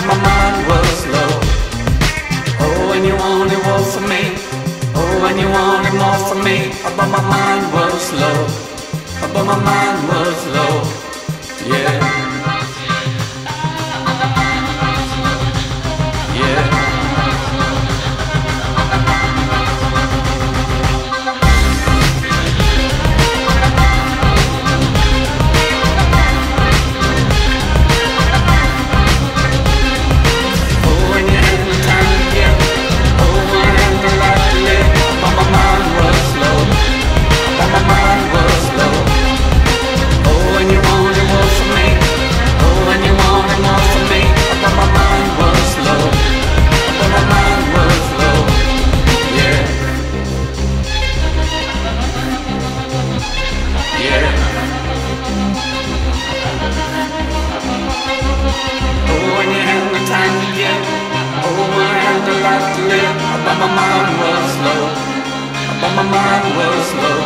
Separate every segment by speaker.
Speaker 1: but my mind was low. Oh, and you wanted more for me. Oh, and you wanted more for me, but my mind was low. But my mind was low, yeah. But my mind was low. But my mind was low.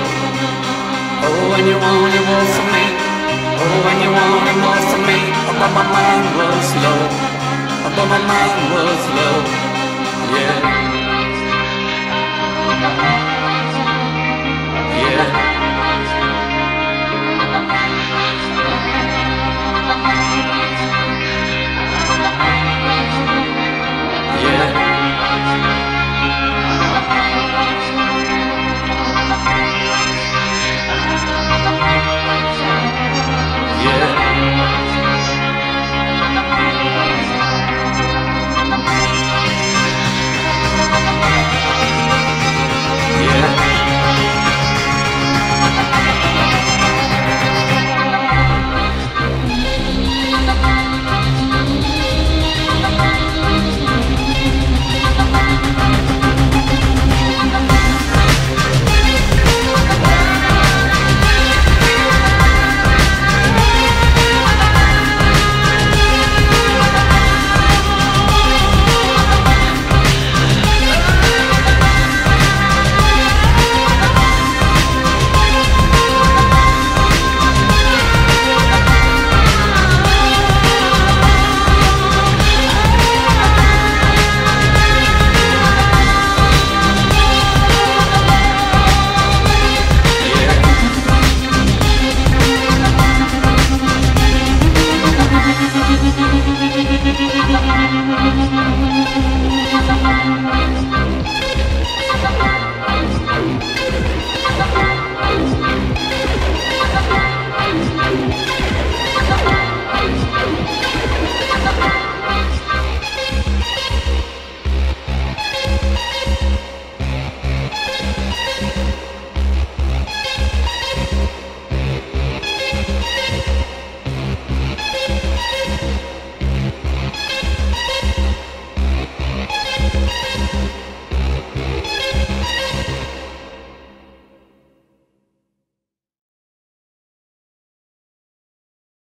Speaker 1: Oh, when you wanted more from me. Oh, when you wanted more from me. But my mind was low. But my mind was low. Yeah.